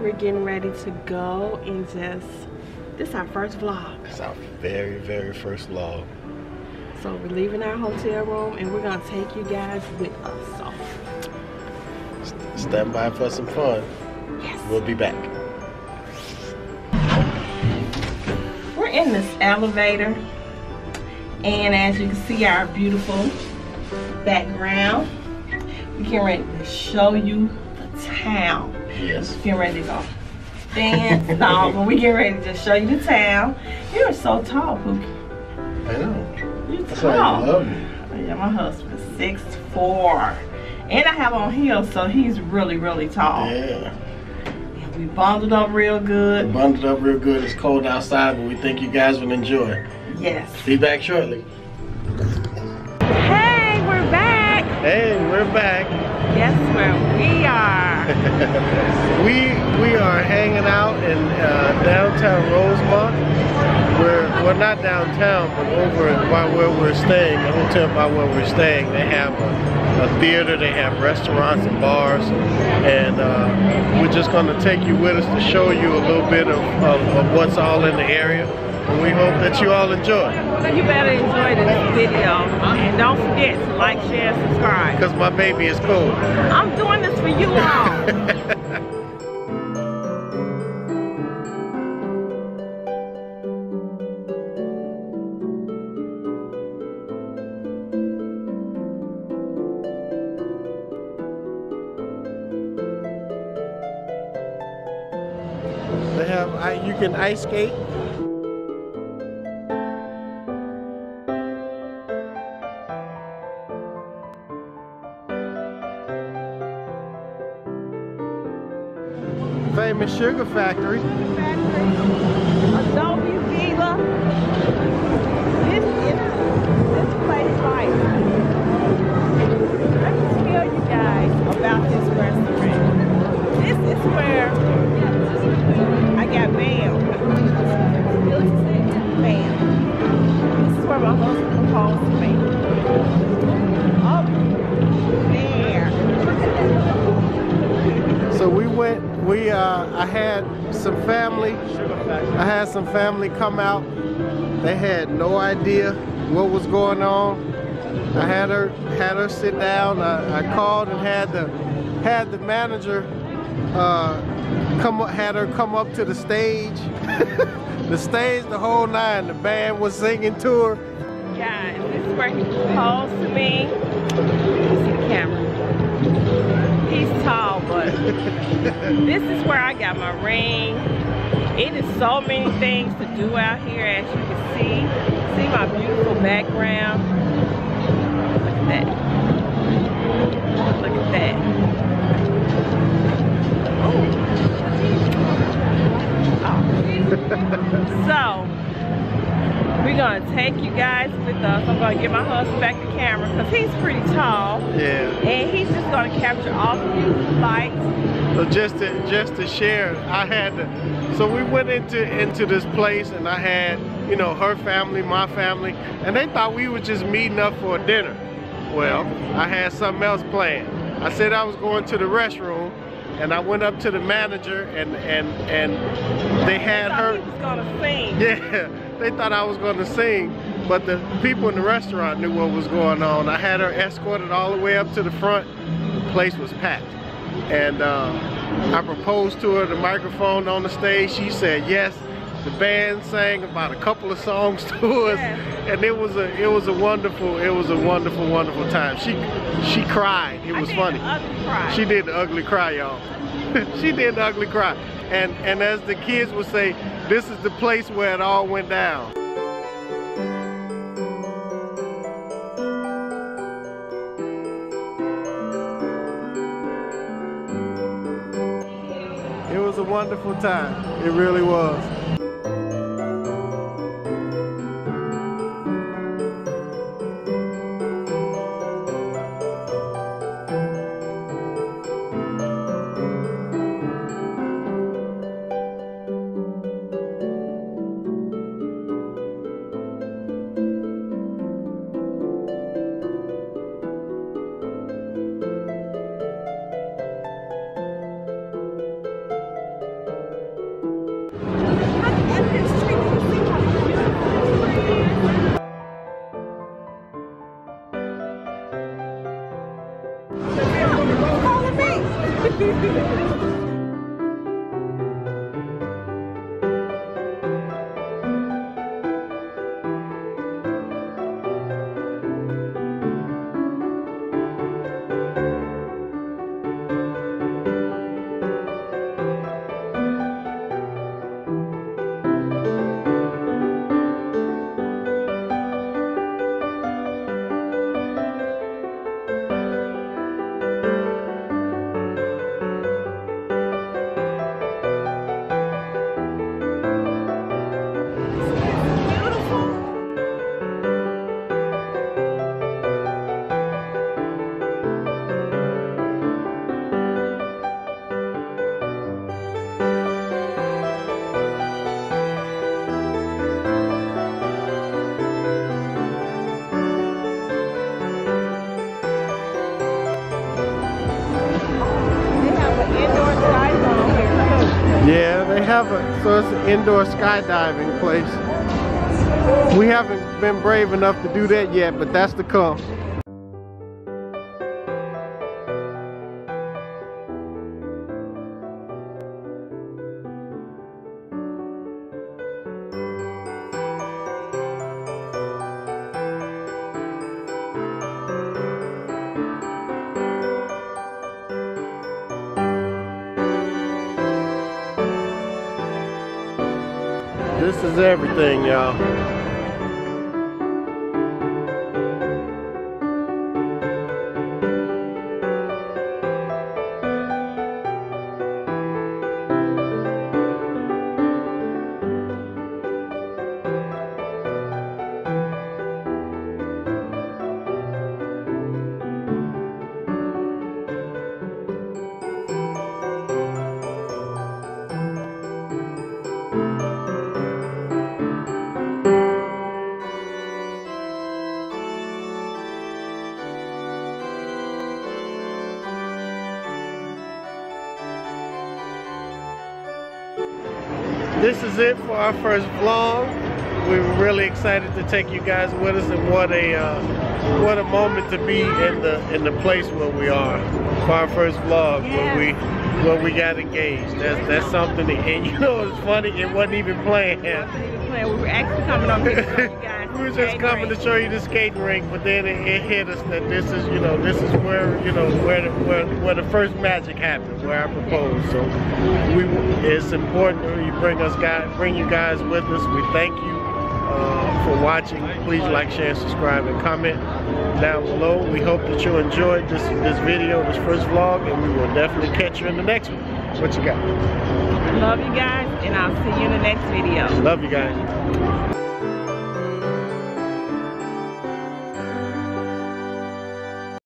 We're getting ready to go and just, this is our first vlog. It's our very, very first vlog. So we're leaving our hotel room and we're gonna take you guys with us. So. Stand by for some fun. Yes. We'll be back. We're in this elevator and as you can see our beautiful background, we get ready to show you the town. Yes. Get ready to go dance. no, but we get ready to show you the town. You're so tall, Pookie. I know. You're That's why I tall. love you. Oh, yeah, my husband's six four, and I have on heels, so he's really, really tall. Yeah. And we bundled up real good. Bundled up real good. It's cold outside, but we think you guys will enjoy. Yes. Be back shortly. Hey, we're back. Hey, we're back. Guess where we are? we we are hanging out in uh, downtown Rosemont. We're not downtown, but over by where we're staying, the hotel by where we're staying, they have a, a theater, they have restaurants and bars, and uh, we're just going to take you with us to show you a little bit of, of, of what's all in the area. And we hope that you all enjoy, You better enjoy this video, and don't forget to like, share, subscribe. because my baby is cool. I'm doing this for you all. They have, you can ice skate. Famous sugar factory. Adobe we, uh, I had some family, I had some family come out. They had no idea what was going on. I had her, had her sit down. I, I called and had the, had the manager, uh, come up, had her come up to the stage. the stage, the whole nine. The band was singing to her. Guys, this is where he to me. See the camera. He's tall, but this is where I got my ring. It is so many things to do out here, as you can see. See my beautiful background. Look at that. Look at that. Oh. Gonna take you guys with us. I'm gonna get my husband back the camera because he's pretty tall. Yeah. And he's just gonna capture all the beautiful lights. So just to just to share, I had to, so we went into into this place and I had you know her family, my family, and they thought we were just meeting up for a dinner. Well, I had something else planned. I said I was going to the restroom, and I went up to the manager and and and they had her. he was gonna sing. Yeah, they thought I was going to sing, but the people in the restaurant knew what was going on. I had her escorted all the way up to the front. The place was packed. And uh, I proposed to her the microphone on the stage. She said yes. The band sang about a couple of songs to us, Yes. and it was a it was a wonderful it was a wonderful wonderful time. She she cried. It was did funny. the ugly cry. She did the ugly cry, y'all. she did the ugly cry. And and as the kids would say, this is the place where it all went down. It was a wonderful time. It really was. Yeah, they have a, so it's an indoor skydiving place. We haven't been brave enough to do that yet, but that's to come. This is everything, y'all. This is it for our first vlog. We're really excited to take you guys with us, and what a uh, what a moment to be in the in the place where we are for our first vlog Yeah. where we where we got engaged. That's that's something. That, and you know, it's funny. It wasn't even planned. We were actually coming on here to show you guys. we were just coming rink. to show you the skating rink, but then it, it hit us that this is, you know, this is where, you know, where the, where, where the first magic happened, where I proposed. So we, it's important that you bring us guys, bring you guys with us. We thank you uh, for watching. Please like, share, subscribe, and comment down below. We hope that you enjoyed this this video, this first vlog, and we will definitely catch you in the next one. What you got? Love you guys, and I'll see you in the next video. Love you guys.